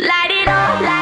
Light it up, light